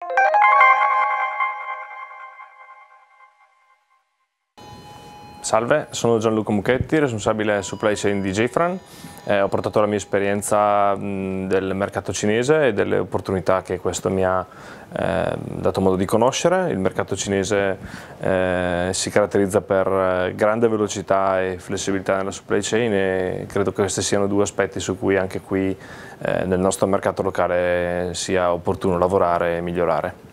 you Salve, sono Gianluca Mucchetti, responsabile supply chain di JFran. Eh, ho portato la mia esperienza mh, del mercato cinese e delle opportunità che questo mi ha eh, dato modo di conoscere. Il mercato cinese eh, si caratterizza per eh, grande velocità e flessibilità nella supply chain e credo che questi siano due aspetti su cui anche qui eh, nel nostro mercato locale sia opportuno lavorare e migliorare.